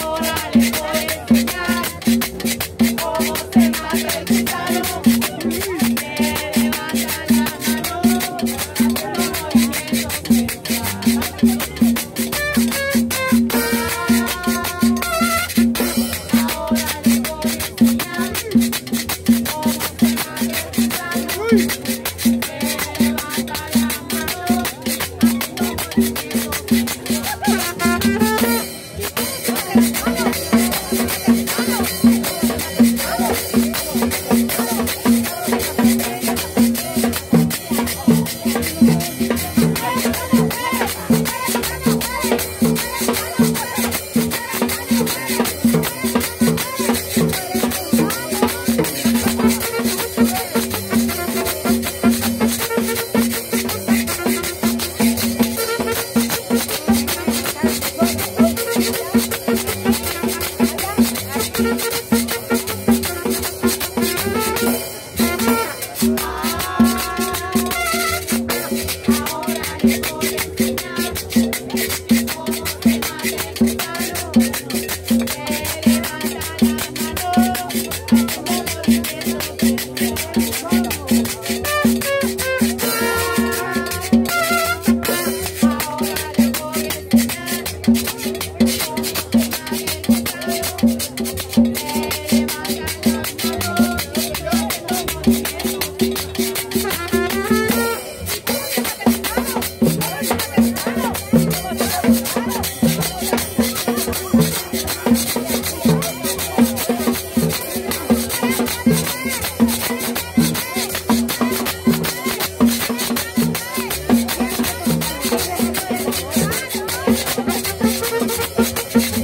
Ahora le Hey.